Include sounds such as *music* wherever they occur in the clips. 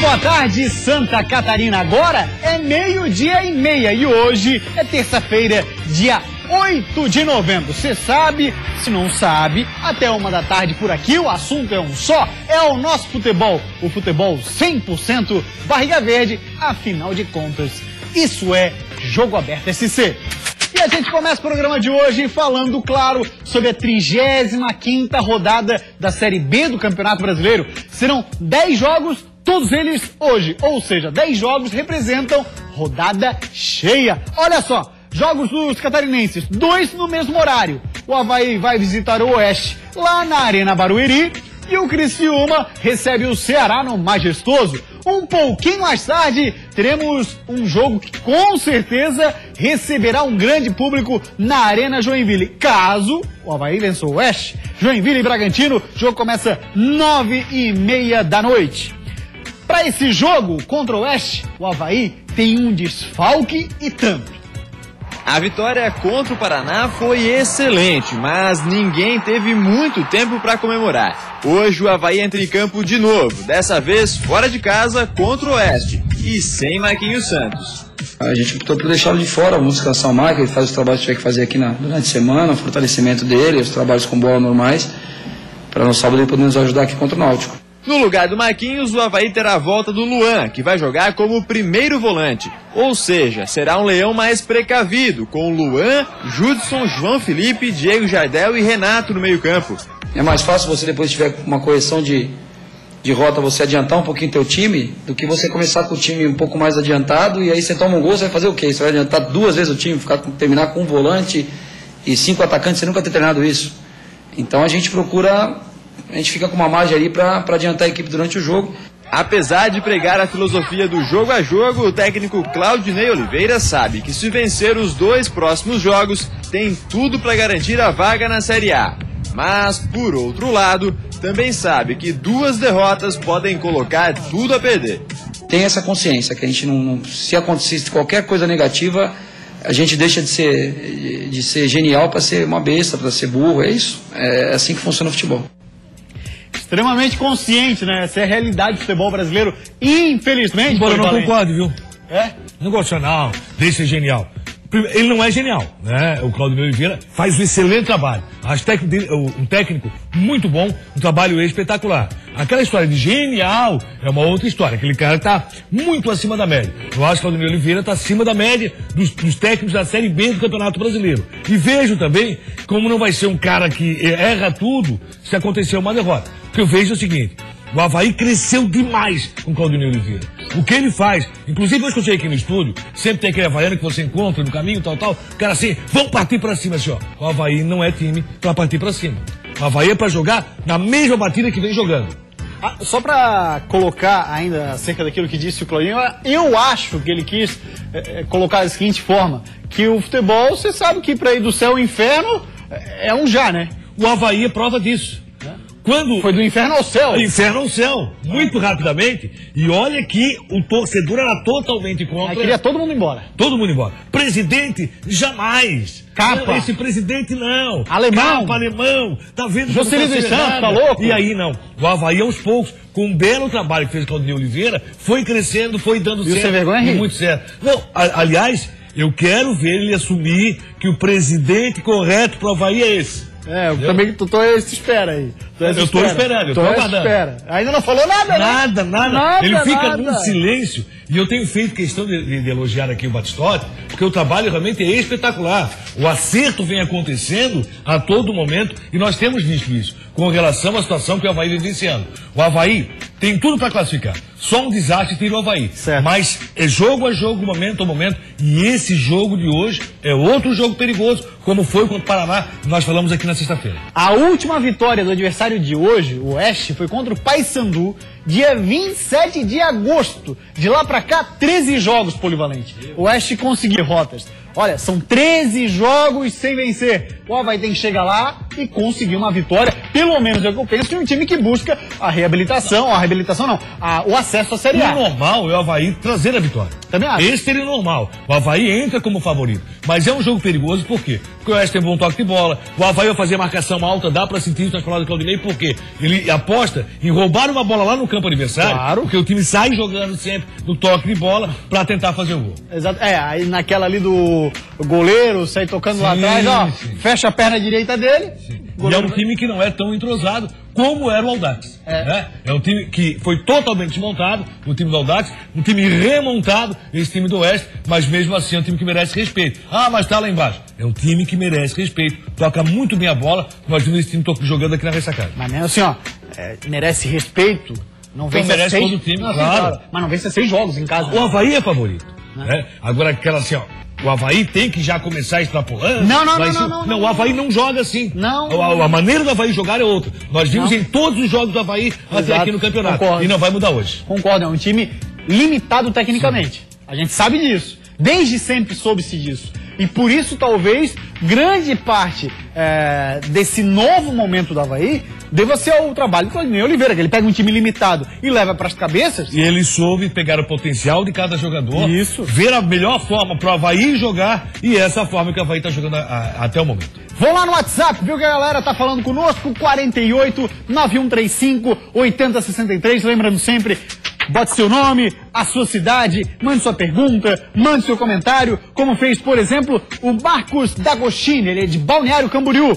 Boa tarde, Santa Catarina. Agora é meio-dia e meia e hoje é terça-feira, dia 8 de novembro. Você sabe, se não sabe, até uma da tarde por aqui o assunto é um só, é o nosso futebol. O futebol 100% barriga verde, afinal de contas, isso é Jogo Aberto SC. E a gente começa o programa de hoje falando, claro, sobre a 35ª rodada da Série B do Campeonato Brasileiro. Serão 10 jogos, todos eles hoje. Ou seja, 10 jogos representam rodada cheia. Olha só, jogos dos catarinenses, dois no mesmo horário. O Havaí vai visitar o Oeste lá na Arena Barueri e o Criciúma recebe o Ceará no Majestoso. Um pouquinho mais tarde, teremos um jogo que com certeza receberá um grande público na Arena Joinville. Caso o Havaí vença o Oeste, Joinville e Bragantino, o jogo começa nove e meia da noite. Para esse jogo contra o Oeste, o Havaí tem um desfalque e tanto. A vitória contra o Paraná foi excelente, mas ninguém teve muito tempo para comemorar. Hoje o Havaí entra em campo de novo, dessa vez fora de casa contra o Oeste e sem Marquinhos Santos. A gente optou por deixá-lo de fora, vamos descansar o Marco, ele faz os trabalhos que tiver que fazer aqui na, durante a semana, o fortalecimento dele, os trabalhos com bola normais, para no sábado ele poder nos ajudar aqui contra o Náutico. No lugar do Marquinhos, o Havaí terá a volta do Luan, que vai jogar como primeiro volante. Ou seja, será um leão mais precavido, com Luan, Judson, João Felipe, Diego Jardel e Renato no meio-campo. É mais fácil você depois tiver uma correção de, de rota, você adiantar um pouquinho teu time, do que você começar com o time um pouco mais adiantado e aí você toma um gol, você vai fazer o quê? Você vai adiantar duas vezes o time, ficar, terminar com um volante e cinco atacantes, você nunca ter treinado isso. Então a gente procura a gente fica com uma margem ali para adiantar a equipe durante o jogo. Apesar de pregar a filosofia do jogo a jogo, o técnico Claudinei Oliveira sabe que se vencer os dois próximos jogos, tem tudo para garantir a vaga na Série A. Mas, por outro lado, também sabe que duas derrotas podem colocar tudo a perder. Tem essa consciência que a gente não, não se acontecesse qualquer coisa negativa, a gente deixa de ser, de ser genial para ser uma besta, para ser burro, é isso. É assim que funciona o futebol extremamente consciente, né? Essa é a realidade do futebol brasileiro. Infelizmente. Embora eu não concorde, viu? É? Não gosto, não. Deixa ser genial. Ele não é genial, né? O Claudio Oliveira faz um excelente trabalho. Acho um técnico muito bom, um trabalho espetacular. Aquela história de genial é uma outra história. Aquele cara está muito acima da média. Eu acho que o Claudio Oliveira está acima da média dos, dos, técnicos da Série B do Campeonato Brasileiro. E vejo também como não vai ser um cara que erra tudo se acontecer uma derrota. Porque eu vejo o seguinte, o Havaí cresceu demais com o Claudinei Oliveira. O que ele faz, inclusive hoje que eu cheguei aqui no estúdio, sempre tem aquele Havaiano que você encontra no caminho, tal, tal, o cara assim, vamos partir pra cima, assim, ó. O Havaí não é time pra partir pra cima. O Havaí é pra jogar na mesma batida que vem jogando. Ah, só para colocar ainda acerca daquilo que disse o Claudinho, eu acho que ele quis é, colocar da seguinte forma, que o futebol, você sabe que para ir do céu ao inferno é um já, né? O Havaí é prova disso. Quando foi do inferno ao céu. Do inferno ao céu, muito rapidamente. E olha que o torcedor era totalmente contra. Aí queria todo mundo embora. Todo mundo embora. Presidente, jamais. Capa. Esse presidente não. Alemão. Capa, alemão. Tá vendo? Juscelino dos Santos, tá louco? E aí não. O Havaí aos poucos, com um belo trabalho que fez o Claudio Oliveira, foi crescendo, foi dando e certo. Sem vergonha, rir. Muito certo. Não, a, aliás, eu quero ver ele assumir que o presidente correto pro Havaí é esse. É, eu também tô, tô esse espera aí. Eu espera. tô esperando, eu tô, tô aguardando. Espera. Ainda não falou nada, Nada, né? nada. nada. Ele fica nada. num silêncio. E eu tenho feito questão de, de, de elogiar aqui o Batistotti, porque o trabalho realmente é espetacular. O acerto vem acontecendo a todo momento e nós temos visto isso com relação à situação que o Havaí vivenciando. O Havaí tem tudo para classificar. Só um desastre tira o Havaí. Certo. Mas é jogo a jogo, momento a momento. E esse jogo de hoje é outro jogo perigoso, como foi contra o Paraná, que nós falamos aqui na sexta-feira. A última vitória do adversário de hoje, o Oeste, foi contra o Paysandu, dia 27 de agosto. De lá para cá, 13 jogos polivalente. O Oeste conseguiu rotas. Olha, são 13 jogos sem vencer. O Havaí tem que chegar lá e conseguir uma vitória, pelo menos é o que eu penso, de um time que busca a reabilitação, a reabilitação não, a, o acesso à Série A. O normal é o Havaí trazer a vitória. Também acho. Esse seria normal. O Havaí entra como favorito. Mas é um jogo perigoso por quê? Porque o Oeste tem bom toque de bola, o Havaí vai fazer marcação alta, dá pra sentir isso nas palavras do Claudinei, por quê? Ele aposta em roubar uma bola lá no campo adversário, Claro. porque o time sai jogando sempre no toque de bola pra tentar fazer o gol. Exato. É, aí naquela ali do goleiro, sai tocando lá Sim, atrás, ó, sim. fecha a perna direita dele. E é um time que não é tão entrosado como era o Aldax. É. né? é um time que foi totalmente desmontado, o time do Aldax, um time remontado, esse time do Oeste, mas mesmo assim é um time que merece respeito. Ah, mas tá lá embaixo. É um time que merece respeito, toca muito bem a bola, nós vimos esse time jogando aqui na ressacada. Mas mesmo assim, ó, é, merece respeito. Não vence a merece seis, todo time, Não, sim, claro. Mas não vence seis jogos em casa. O Havaí é favorito. Né? Agora, aquela assim, ó. O Havaí tem que já começar extrapolando. Não, não, não, não, não, não, o Havaí não joga assim. Não. A, a maneira do Havaí jogar é outra. Nós vimos Não. em todos os jogos do Havaí até aqui no campeonato. concordo. E não vai mudar hoje. Concordo, é um time limitado tecnicamente. A gente sabe disso. Desde sempre soube-se disso. E por isso, talvez, grande parte é, desse novo momento do Havaí deva ser o trabalho do Claudinei Oliveira, que ele pega um time limitado e leva para as cabeças. E ele soube pegar o potencial de cada jogador. Isso. Ver a melhor forma para o Havaí jogar. E essa forma que o Havaí está jogando a- a- até o momento. Vão lá no WhatsApp, viu que a galera tá falando conosco? 48 9135 8063. Lembrando sempre, bote seu nome, a sua cidade, mande sua pergunta, mande seu comentário, como fez, por exemplo, o Marcos D'Agostini, ele é de Balneário Camboriú.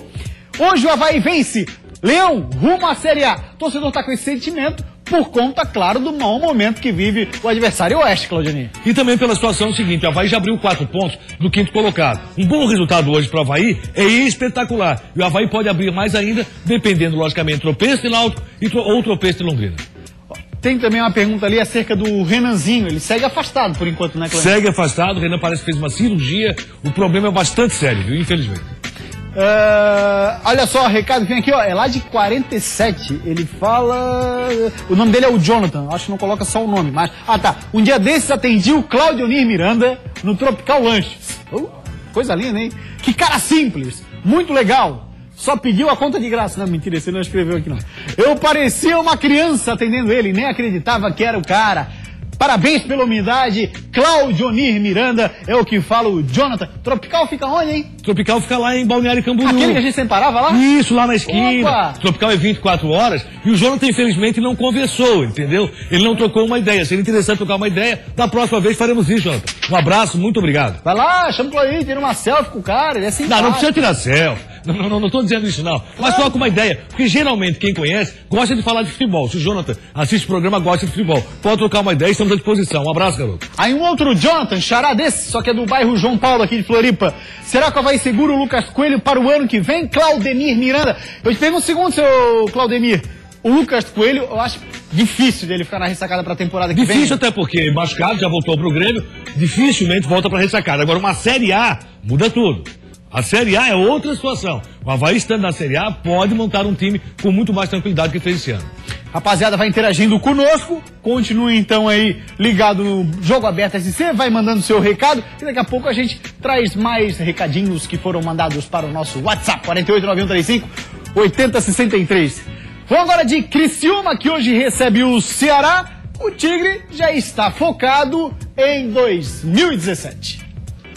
Hoje o Havaí vence. Leão, rumo à Série A. O torcedor tá com esse sentimento por conta, claro, do mau momento que vive o adversário Oeste, Claudinei. E também pela situação seguinte, o Havaí já abriu quatro pontos do quinto colocado. Um bom resultado hoje para o Havaí é espetacular. E o Havaí pode abrir mais ainda, dependendo, logicamente, do tropeço de Náutico e tro ou tropeço de Londrina. Tem também uma pergunta ali acerca do Renanzinho. Ele segue afastado por enquanto, né, Claudinei? Segue afastado, o Renan parece que fez uma cirurgia. O problema é bastante sério, viu? Infelizmente. Ah, olha só, recado vem aqui, ó, é lá de 47. Ele fala. O nome dele é o Jonathan, acho que não coloca só o nome, mas. Ah tá. Um dia desses atendi o Claudionir Miranda no Tropical Lanches. Uh, coisa linda, hein? Que cara simples, muito legal. Só pediu a conta de graça. Não, mentira, esse não escreveu aqui não. Eu parecia uma criança atendendo ele, nem acreditava que era o cara. Parabéns pela humildade, Claudionir Miranda, é o que fala o Jonathan. Tropical fica onde, hein? Tropical fica lá em Balneário Camboriú. Aquele que a gente sempre parava lá? Isso, lá na esquina. Opa! Tropical é 24 horas. E o Jonathan, infelizmente, não conversou, entendeu? Ele não trocou uma ideia. Seria interessante trocar uma ideia. Da próxima vez faremos isso, Jonathan. Um abraço, muito obrigado. Vai lá, chama o Claudinei, tira uma selfie com o cara, ele é assim. Não, não precisa tirar selfie. Não, não, não, tô dizendo isso, não. Mas troca uma ideia. Porque geralmente quem conhece gosta de falar de futebol. Se o Jonathan assiste o programa, gosta de futebol. Pode trocar uma ideia, estamos à disposição. Um abraço, garoto. Aí um outro Jonathan, xará desse, só que é do bairro João Paulo aqui de Floripa. Será que vai seguro o Lucas Coelho para o ano que vem? Claudemir Miranda. Eu te pergunto um segundo, seu Claudemir. O Lucas Coelho, eu acho difícil dele ficar na ressacada para a temporada que Difícil vem. até porque machucado, já voltou pro Grêmio, dificilmente volta pra ressacada. Agora, uma Série A muda tudo. A Série A é outra situação. O Havaí estando na Série A pode montar um time com muito mais tranquilidade que fez esse ano. Rapaziada, vai interagindo conosco. Continue então aí ligado no Jogo Aberto SC, vai mandando seu recado e daqui a pouco a gente traz mais recadinhos que foram mandados para o nosso WhatsApp 489135 8063. Vamos agora de Criciúma que hoje recebe o Ceará. O Tigre já está focado em 2017.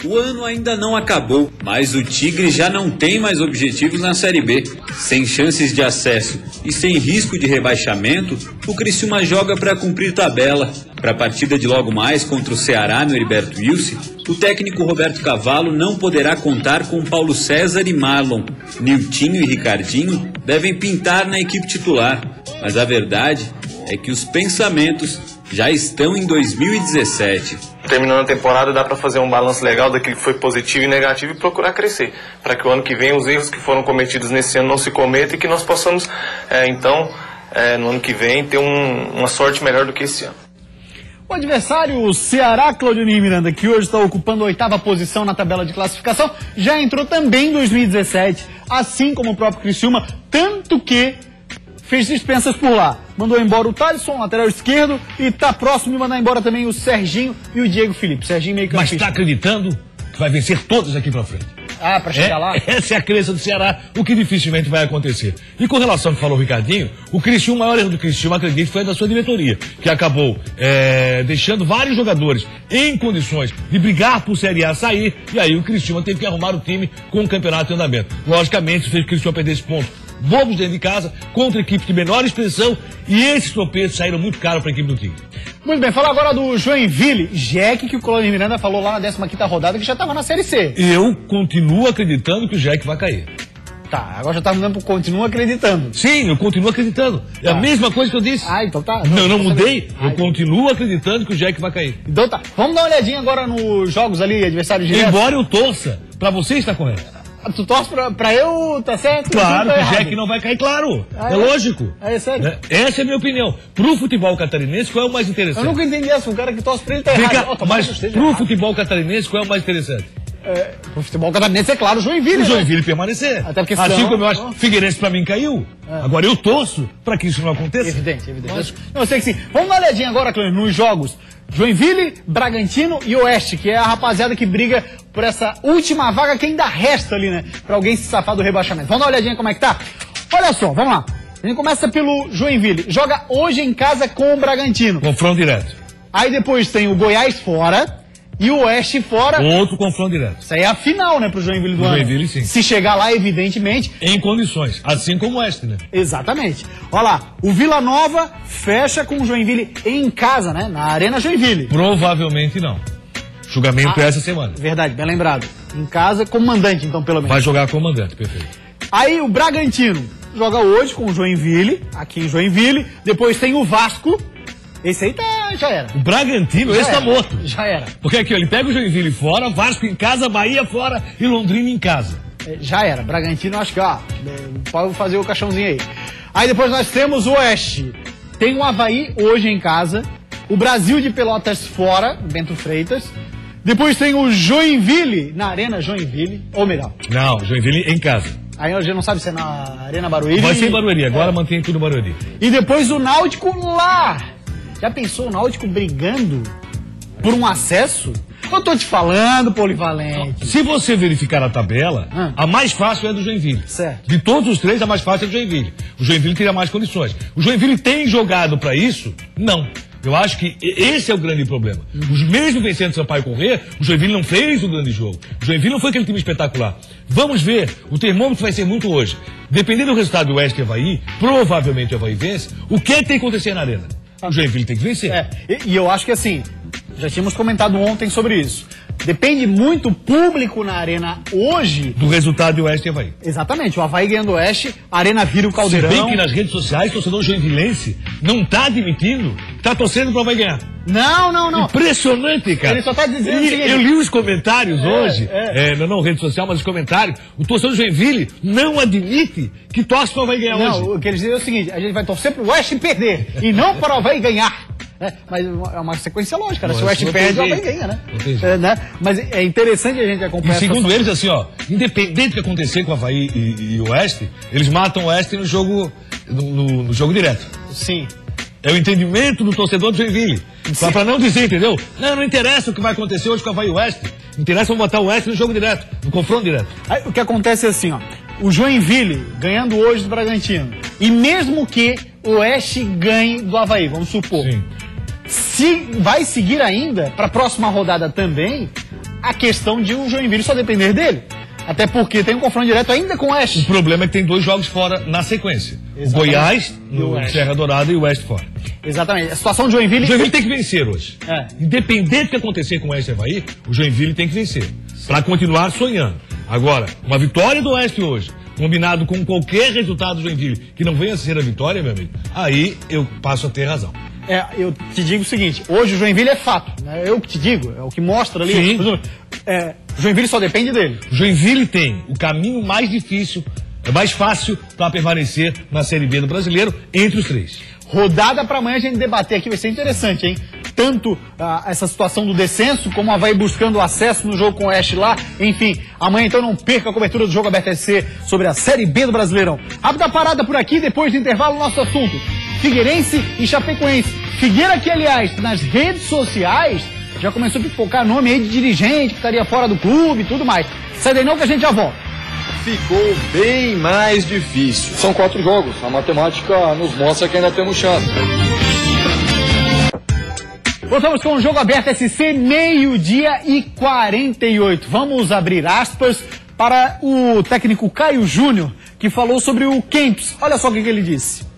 O ano ainda não acabou, mas o Tigre já não tem mais objetivos na Série B. Sem chances de acesso e sem risco de rebaixamento, o Criciúma joga para cumprir tabela. Para a partida de logo mais contra o Ceará no Heriberto Wilson, o técnico Roberto Cavalo não poderá contar com Paulo César e Marlon. Niltinho e Ricardinho devem pintar na equipe titular, mas a verdade é que os pensamentos já estão em 2017. Terminando a temporada dá para fazer um balanço legal daquilo que foi positivo e negativo e procurar crescer, para que o ano que vem os erros que foram cometidos nesse ano não se cometam e que nós possamos, é, então, é, no ano que vem, ter um- uma sorte melhor do que esse ano. O adversário, o Ceará Claudionir Miranda, que hoje está ocupando a oitava posição na tabela de classificação, já entrou também em 2017, assim como o próprio Criciúma, tanto que fez dispensas por lá. Mandou embora o Thaleson, lateral esquerdo, e está próximo de mandar embora também o Serginho e o Diego Felipe. Serginho meio Mas campista. está acreditando que vai vencer todos aqui pra frente. Ah, pra chegar É, lá? *laughs* Essa é a crença do Ceará, o que dificilmente vai acontecer. E com relação ao que falou o Ricardinho, o Cristiano, o maior erro do Cristiano, acredito, foi da sua diretoria, que acabou é, deixando vários jogadores em condições de brigar por Série A sair, e aí o Cristiano teve que arrumar o time com o campeonato em andamento. Logicamente, fez o Cristiano perder esse ponto bobos dentro de casa, contra equipes de menor expressão, e esses tropeços saíram muito caro para a equipe do Tigre. Muito bem, fala agora do Joinville. Jack, que o Cláudio Miranda falou lá na 15ª rodada que já tava na Série C. Eu continuo acreditando que o Jack vai cair. Tá, agora já tá mudando pro continua acreditando. Sim, eu continuo acreditando. É a Tá. mesma coisa que eu disse. Ah, então tá. Não, não tô mudei. sabendo. Eu Ah, continuo acreditando que o Jack vai cair. Então tá. Vamos dar uma olhadinha agora nos jogos ali, adversários diretos. Embora eu torça, pra você está correto. Tu torce pra, pra eu, tá certo? Claro Tá que o errado. Jack não vai cair, claro. Ah, é é? lógico. Ah, é sério? Né? Essa é a minha opinião. Pro futebol catarinense, qual é o mais Eu interessante? nunca entendi essa. O cara que torce pra ele tá Vem errado. tomara mas eu pro errado. futebol catarinense, qual é o mais interessante? É, pro futebol catarinense, é claro, o Joinville. O né? Joinville permanecer. Até porque assim senão- como eu acho, Figueirense pra mim caiu. Agora eu torço pra que isso não aconteça. Evidente, evidente. Não, eu sei que sim. Vamos dar uma olhadinha agora, Cleber, nos jogos. Joinville, Bragantino e Oeste, que é a rapaziada que briga por essa última vaga que ainda resta ali, né? Pra alguém se safar do rebaixamento. Vamos dar uma olhadinha como é que tá? Olha só, vamos lá. A gente começa pelo Joinville. Joga hoje em casa com o Bragantino. Confronto direto. Aí depois tem o Goiás fora e o Oeste fora. Outro confronto direto. Isso aí é a final, né, pro Joinville do ano. Joinville, sim. Se chegar lá, evidentemente, Em condições. Assim como o Oeste, né? Exatamente. Olha lá, o Vila Nova fecha com o Joinville em casa, né? Na Arena Joinville. Provavelmente não. Julgamento Ah. é essa semana. Verdade, bem lembrado. Em casa, como mandante, então, pelo menos. Vai jogar comandante, perfeito. Aí o Bragantino joga hoje com o Joinville, aqui em Joinville. Depois tem o Vasco. Esse aí tá, já era. O Bragantino, Já esse tá era. morto. Já era. Porque aqui, ó, ele pega o Joinville fora, Vasco em casa, Bahia fora e Londrina em casa. É, Já era. Bragantino, acho que, ó, pode fazer o caixãozinho aí. Aí depois nós temos o Oeste. Tem o Havaí hoje em casa. O Brasil de Pelotas fora, Bento Freitas. Depois tem o Joinville, na Arena Joinville. Ou melhor, Não, Joinville em casa. aí gente não sabe se é na Arena Barueri. Vai ser em Barueri, agora É. mantém tudo Barueri. E depois o Náutico lá. Já pensou o Náutico brigando por um acesso? Eu tô te falando, polivalente. Se você verificar a tabela, Ah. a mais fácil é a do Joinville. Certo. De todos os três, a mais fácil é do Joinville. O Joinville teria mais condições. O Joinville tem jogado pra isso? Não. Eu acho que esse é o grande problema. Os mesmo vencendo Sampaio Correr, o Joinville não fez o grande jogo. O Joinville não foi aquele time espetacular. Vamos ver, o termômetro vai ser muito hoje. Dependendo do resultado do Oeste e Havaí, provavelmente o Havaí vence, o que tem que acontecer na arena? O Joinville tem que vencer. É, e, e eu acho que assim, já tínhamos comentado ontem sobre isso. Depende muito o público na arena hoje. Do resultado do Oeste e Havaí. Exatamente, o Havaí ganhando o Oeste, a arena vira o Se caldeirão. bem que nas redes sociais, o torcedor joinvilense não tá admitindo, tá torcendo pro Havaí ganhar. Não, não, não. Impressionante, cara. Ele só tá dizendo o E seguinte- Eu li os comentários hoje, é. é, não, não rede social, mas os comentários. O torcedor do Joinville não admite que torce pro Havaí ganhar Não, hoje. o que eles dizem é o seguinte: a gente vai torcer pro Oeste perder e não para o Havaí ganhar. É, mas é uma sequência lógica, né? Se o tem perde, o ganha, né? É, né? Mas é interessante a gente E acompanhar segundo essa- eles, assim, ó, independente do que acontecer com o Havaí e, e o Oeste, eles matam o Oeste no jogo, no, no- no jogo direto. Sim. É o entendimento do torcedor do Joinville. Só pra não dizer, entendeu? Não, não interessa o que vai acontecer hoje com o Havaí e o Oeste. Interessa vamos botar o Oeste no jogo direto, no confronto direto. Aí, o que acontece é assim, ó. O Joinville ganhando hoje do Bragantino. E mesmo que o Oeste ganhe do Havaí, vamos supor. Sim. Se vai seguir ainda para a próxima rodada também a questão de o Joinville só depender dele. Até porque tem um confronto direto ainda com o O Oeste. problema é que tem dois jogos fora na sequência. O Exatamente. Goiás, o no. Serra Dourada e o Oeste fora. Exatamente. A situação do Joinville. O Joinville tem que vencer hoje. É. Independente do que acontecer com o Oeste e Havaí, o Joinville tem que vencer. Pra continuar sonhando. Agora, uma vitória do Oeste hoje, combinado com qualquer resultado do Joinville, que não venha a ser a vitória, meu amigo, aí eu passo a ter razão. É, eu te digo o seguinte: hoje o Joinville é fato. Né? Eu que te digo, é o que mostra ali. Sim. É, o Joinville só depende dele. O Joinville tem o caminho mais difícil, é mais fácil para permanecer na Série B do brasileiro entre os três. Rodada para amanhã a gente debater aqui vai ser interessante, hein? Tanto ah, essa situação do descenso, como a vai buscando acesso no jogo com o Oeste lá. Enfim, amanhã então não perca a cobertura do jogo aberto SC sobre a Série B do Brasileirão. Rápida parada por aqui, depois do intervalo, nosso assunto. Figueirense e Chapecoense. Figueira que, aliás, nas redes sociais Já começou a pipocar nome aí de dirigente que estaria fora do clube e tudo mais. Sai daí não que a gente já volta. Ficou bem mais difícil. São quatro jogos. A matemática nos mostra que ainda temos chance. Voltamos com o jogo aberto SC, meio-dia e 48. Vamos abrir aspas para o técnico Caio Júnior, que falou sobre o Kempis. Olha só o que, que ele disse.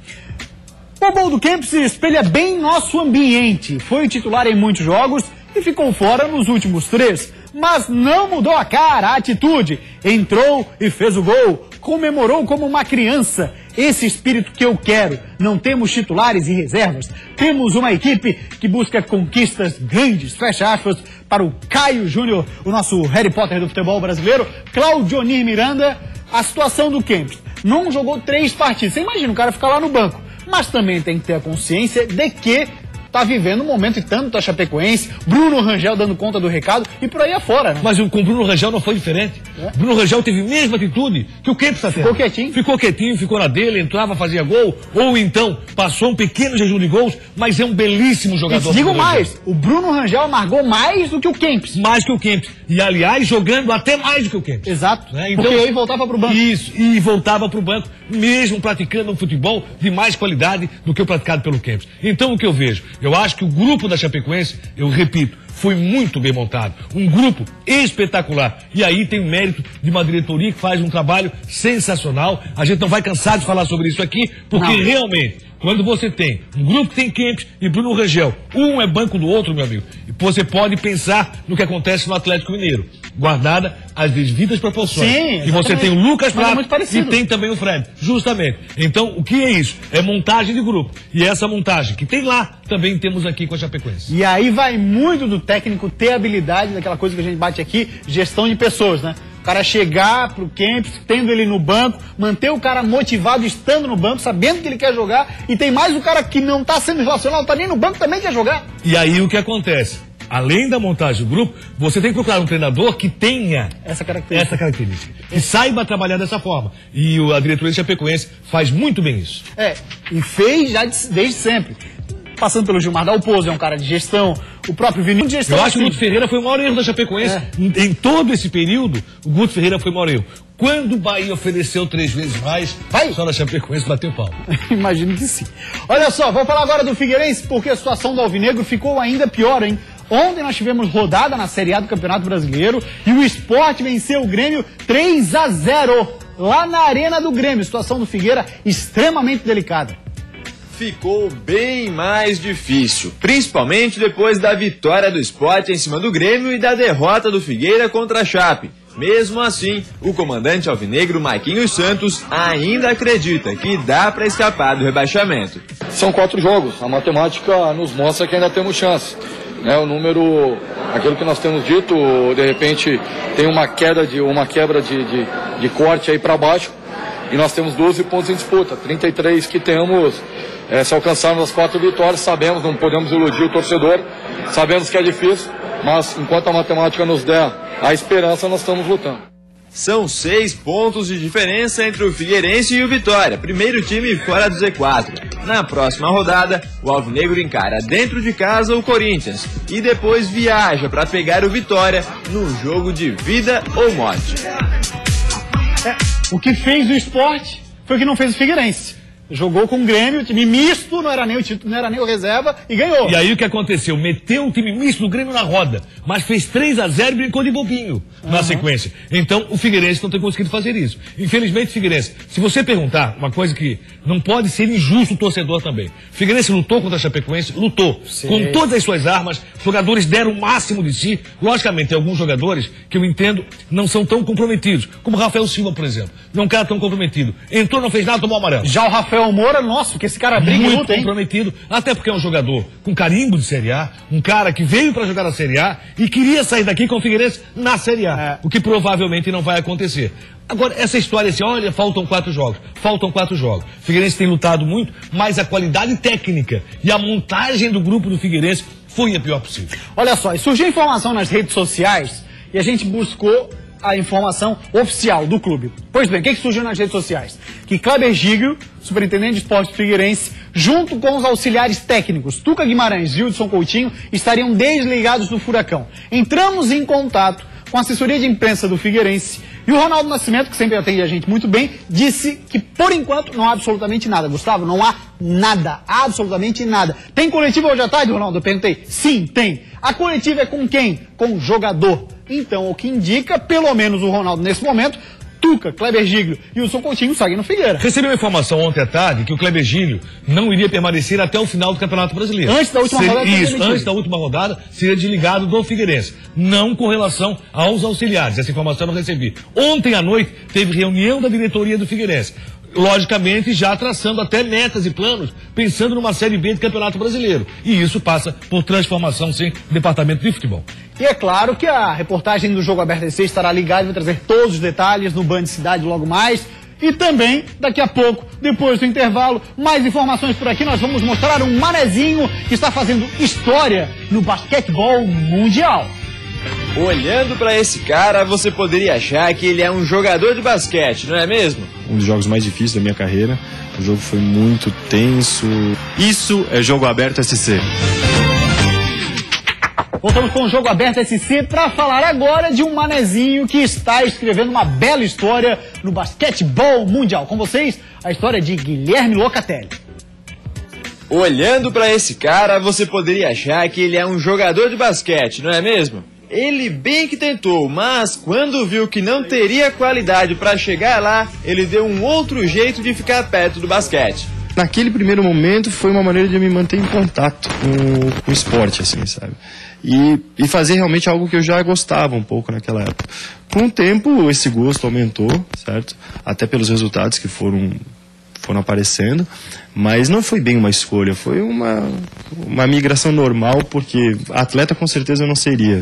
O gol do Kempis espelha bem nosso ambiente. Foi titular em muitos jogos e ficou fora nos últimos três. Mas não mudou a cara, a atitude. Entrou e fez o gol. Comemorou como uma criança. Esse espírito que eu quero. Não temos titulares e reservas. Temos uma equipe que busca conquistas grandes. Fecha aspas para o Caio Júnior, o nosso Harry Potter do futebol brasileiro. Claudionir Miranda, a situação do Kempis. Não jogou três partidas. Você imagina o cara ficar lá no banco mas também tem que ter a consciência de que tá vivendo um momento e tanto a Chapecoense, Bruno Rangel dando conta do recado e por aí afora, né? Mas o, com o Bruno Rangel não foi diferente. É? Bruno Rangel teve a mesma atitude que o Kempis está tendo. Ficou quietinho? Ficou quietinho, ficou na dele, entrava, fazia gol, ou então passou um pequeno jejum de gols, mas é um belíssimo jogador. E digo mais, o Bruno Rangel amargou mais do que o Kempis. Mais que o Kempis. E aliás, jogando até mais do que o Kempis. Exato. Né? Então, Porque aí voltava para o banco. Isso, e voltava para o banco, mesmo praticando um futebol de mais qualidade do que o praticado pelo Kempis. Então o que eu vejo? Eu acho que o grupo da Chapecoense, eu repito, foi muito bem montado. Um grupo espetacular. E aí tem o mérito de uma diretoria que faz um trabalho sensacional. A gente não vai cansar de falar sobre isso aqui, porque não. realmente, quando você tem um grupo que tem Kempis e Bruno Rangel, um é banco do outro, meu amigo, você pode pensar no que acontece no Atlético Mineiro guardada as devidas proporções. Sim, e você tem o Lucas Prato é e tem também o Fred. Justamente. Então, o que é isso? É montagem de grupo. E essa montagem que tem lá, também temos aqui com a Chapecoense. E aí vai muito do técnico ter habilidade daquela coisa que a gente bate aqui, gestão de pessoas, né? O cara chegar pro camp, tendo ele no banco, manter o cara motivado estando no banco, sabendo que ele quer jogar, e tem mais o cara que não tá sendo relacionado, não tá nem no banco, também quer jogar. E aí o que acontece? Além da montagem do grupo, você tem que procurar um treinador que tenha essa característica, essa característica que saiba trabalhar dessa forma. E a diretoria de Chapecoense faz muito bem isso. É, e fez já desde sempre. Passando pelo Gilmar Dalpozo, é um cara de gestão, o próprio Vinícius de gestão. Eu acho que o Guto Ferreira foi o maior erro da Chapecoense. É. Em, em todo esse período, o Guto Ferreira foi o maior erro. Quando o Bahia ofereceu três vezes mais, Vai. só na Chapecoense bateu pau. *laughs* Imagino que sim. Olha só, vamos falar agora do Figueirense, porque a situação do Alvinegro ficou ainda pior, hein? Ontem nós tivemos rodada na Série A do Campeonato Brasileiro e o esporte venceu o Grêmio 3 a 0 lá na Arena do Grêmio. Situação do Figueira extremamente delicada. Ficou bem mais difícil, principalmente depois da vitória do esporte em cima do Grêmio e da derrota do Figueira contra a Chape. Mesmo assim, o comandante alvinegro Marquinhos Santos ainda acredita que dá para escapar do rebaixamento. São quatro jogos, a matemática nos mostra que ainda temos chance. Né, o número, aquilo que nós temos dito, de repente tem uma queda de uma quebra de, de, de corte aí para baixo e nós temos 12 pontos em disputa, 33 que temos. É, se alcançarmos as quatro vitórias, sabemos, não podemos iludir o torcedor, sabemos que é difícil, mas enquanto a matemática nos der a esperança, nós estamos lutando. São seis pontos de diferença entre o Figueirense e o Vitória, primeiro time fora do Z4. Na próxima rodada, o Alvinegro encara dentro de casa o Corinthians e depois viaja para pegar o Vitória no jogo de vida ou morte. É, o que fez o esporte foi o que não fez o Figueirense. Jogou com o Grêmio, time misto, não era nem o título, não era nem o reserva e ganhou. E aí o que aconteceu? Meteu o time misto do Grêmio na roda, mas fez 3 a 0 e brincou de bobinho uhum. na sequência. Então o Figueirense não tem conseguido fazer isso. Infelizmente, Figueirense, se você perguntar uma coisa que não pode ser injusto o torcedor também. Figueirense lutou contra a Chapecoense, lutou. Sim. Com todas as suas armas, jogadores deram o máximo de si. Logicamente, tem alguns jogadores que eu entendo não são tão comprometidos, como o Rafael Silva, por exemplo. Não é um cara tão comprometido. Entrou, não fez nada, tomou amarelo. Já o Rafael Rafael Moura, nossa, que esse cara briga muito luta, comprometido, até porque é um jogador com carimbo de Série A, um cara que veio para jogar na Série A e queria sair daqui com o Figueirense na Série A, é. o que provavelmente não vai acontecer. Agora, essa história assim, olha, faltam quatro jogos, faltam quatro jogos. O Figueirense tem lutado muito, mas a qualidade técnica e a montagem do grupo do Figueirense foi a pior possível. Olha só, surgiu informação nas redes sociais e a gente buscou a informação oficial do clube. Pois bem, o que, que surgiu nas redes sociais? Que Kleber Giglio, superintendente de esporte figueirense, junto com os auxiliares técnicos Tuca Guimarães e Hudson Coutinho, estariam desligados do Furacão. Entramos em contato com a assessoria de imprensa do Figueirense e o Ronaldo Nascimento, que sempre atende a gente muito bem, disse que por enquanto não há absolutamente nada. Gustavo, não há nada, absolutamente nada. Tem coletiva hoje à tarde, Ronaldo? Eu perguntei. Sim, tem. A coletiva é com quem? Com o jogador. Então, o que indica, pelo menos o Ronaldo nesse momento, Tuca, Kleber Giglio e o São Coutinho seguem no Figueira. Recebi uma informação ontem à tarde que o Kleber Giglio não iria permanecer até o final do Campeonato Brasileiro. Antes da última Seria- rodada, Isso, antes da última rodada, seria desligado do Figueirense. Não com relação aos auxiliares. Essa informação eu não recebi. Ontem à noite teve reunião da diretoria do Figueirense. Logicamente, já traçando até metas e planos, pensando numa Série B do Campeonato Brasileiro. E isso passa por transformação, sim, do departamento de futebol. E é claro que a reportagem do Jogo Aberto SC estará ligada e vai trazer todos os detalhes no Band Cidade logo mais. E também, daqui a pouco, depois do intervalo, mais informações por aqui. Nós vamos mostrar um manezinho que está fazendo história no basquetebol mundial. Olhando pra esse cara, você poderia achar que ele é um jogador de basquete, não é mesmo? um dos jogos mais difíceis da minha carreira. O jogo foi muito tenso. Isso é jogo aberto SC. Voltamos com o Jogo Aberto SC para falar agora de um manezinho que está escrevendo uma bela história no basquetebol mundial. Com vocês, a história de Guilherme Locatelli. Olhando pra esse cara, você poderia achar que ele é um jogador de basquete, não é mesmo? Ele bem que tentou, mas quando viu que não teria qualidade pra chegar lá, ele deu um outro jeito de ficar perto do basquete. Naquele primeiro momento foi uma maneira de eu me manter em contato com, com o esporte, assim, sabe? E, e fazer realmente algo que eu já gostava um pouco naquela época. Com o tempo, esse gosto aumentou, certo? Até pelos resultados que foram, foram aparecendo. Mas não foi bem uma escolha, foi uma, uma migração normal, porque atleta com certeza eu não seria.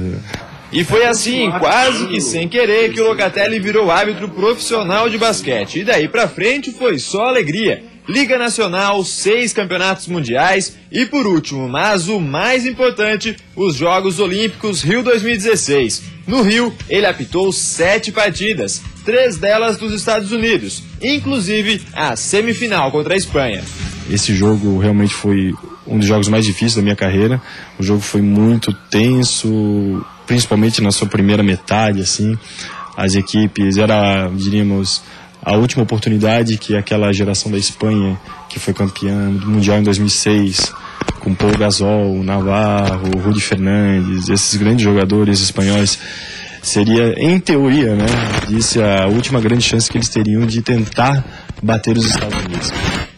E foi assim, quase que sem querer, que o Locatelli virou árbitro profissional de basquete. E daí pra frente foi só alegria. Liga Nacional, seis campeonatos mundiais e por último, mas o mais importante, os Jogos Olímpicos Rio 2016. No Rio, ele apitou sete partidas, três delas dos Estados Unidos, inclusive a semifinal contra a Espanha. Esse jogo realmente foi um dos jogos mais difíceis da minha carreira. O jogo foi muito tenso, principalmente na sua primeira metade, assim. As equipes, era, diríamos, a última oportunidade que aquela geração da Espanha, que foi campeã do Mundial em 2006, com Paul Gasol, Navarro, Rudy Fernandes, esses grandes jogadores espanhóis, seria, em teoria, né, disse a última grande chance que eles teriam de tentar bater os Estados Unidos.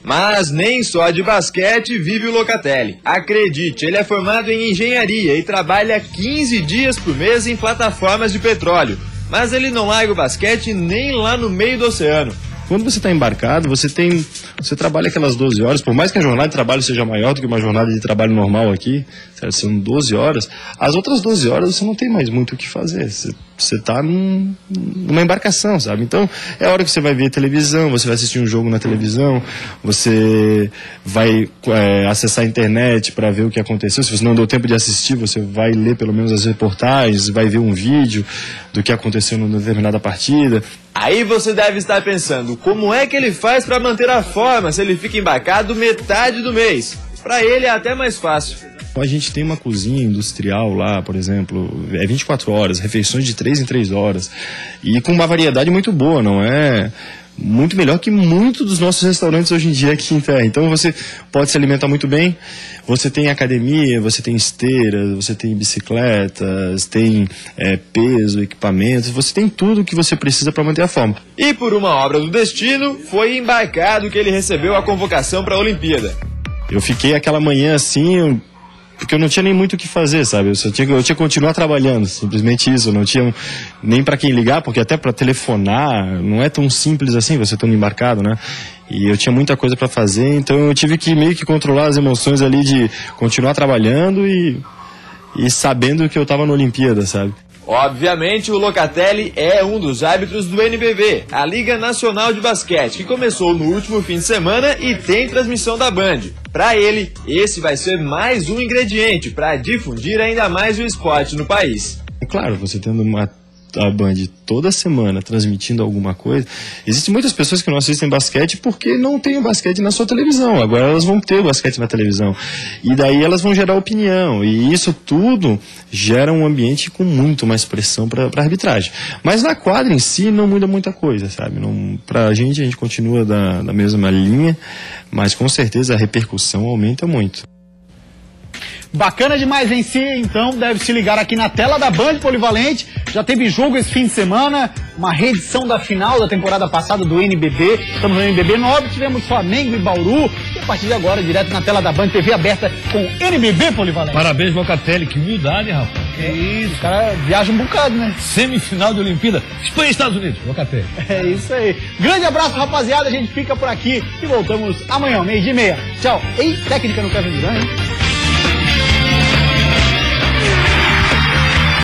Mas nem só de basquete vive o Locatelli. Acredite, ele é formado em engenharia e trabalha 15 dias por mês em plataformas de petróleo. Mas ele não larga o basquete nem lá no meio do oceano. Quando você está embarcado, você tem, você trabalha aquelas 12 horas, por mais que a jornada de trabalho seja maior do que uma jornada de trabalho normal aqui, certo? são 12 horas, as outras 12 horas você não tem mais muito o que fazer. Você, você tá num, numa embarcação, sabe? Então, é a hora que você vai ver televisão, você vai assistir um jogo na televisão, você vai é, acessar a internet para ver o que aconteceu. Se você não deu tempo de assistir, você vai ler pelo menos as reportagens, vai ver um vídeo do que aconteceu numa determinada partida. Aí você deve estar pensando, como é que ele faz para manter a forma se ele fica embarcado metade do mês? Para ele é até mais fácil. A gente tem uma cozinha industrial lá, por exemplo, é 24 horas, refeições de 3 em 3 horas. E com uma variedade muito boa, não é? Muito melhor que muitos dos nossos restaurantes hoje em dia aqui em Terra. Então você pode se alimentar muito bem. Você tem academia, você tem esteiras, você tem bicicletas, tem é, peso, equipamentos, você tem tudo que você precisa para manter a forma. E por uma obra do destino, foi embarcado que ele recebeu a convocação para a Olimpíada. Eu fiquei aquela manhã assim, porque eu não tinha nem muito o que fazer, sabe? Eu, tinha, eu tinha que continuar trabalhando, simplesmente isso. Eu não tinha nem para quem ligar, porque até para telefonar não é tão simples assim, você estando embarcado, né? E eu tinha muita coisa para fazer, então eu tive que meio que controlar as emoções ali de continuar trabalhando e, e sabendo que eu estava na Olimpíada, sabe? Obviamente, o Locatelli é um dos árbitros do NBB, a Liga Nacional de Basquete, que começou no último fim de semana e tem transmissão da Band. Para ele, esse vai ser mais um ingrediente para difundir ainda mais o esporte no país. É claro, você tendo uma a Band toda semana transmitindo alguma coisa, existem muitas pessoas que não assistem basquete porque não tem o basquete na sua televisão. Agora elas vão ter o basquete na televisão. E daí elas vão gerar opinião. E isso tudo gera um ambiente com muito mais pressão para a arbitragem. Mas na quadra em si não muda muita coisa, sabe? Não, pra gente, a gente continua da, da mesma linha, mas com certeza a repercussão aumenta muito. Bacana demais em si, então deve se ligar aqui na tela da Band Polivalente. Já teve jogo esse fim de semana, uma reedição da final da temporada passada do NBB. Estamos no NBB 9, tivemos Flamengo e Bauru. E a partir de agora, direto na tela da Band TV aberta com NBB Polivalente. Parabéns, Locatelli, que humildade, rapaz. É isso, o cara viaja um bocado, né? Semifinal de Olimpíada, Espanha e Estados Unidos, Locatelli. *laughs* É isso aí. Grande abraço, rapaziada. A gente fica por aqui e voltamos amanhã, meio dia e meia. Tchau. Ei, técnica no Kevin Durant, hein?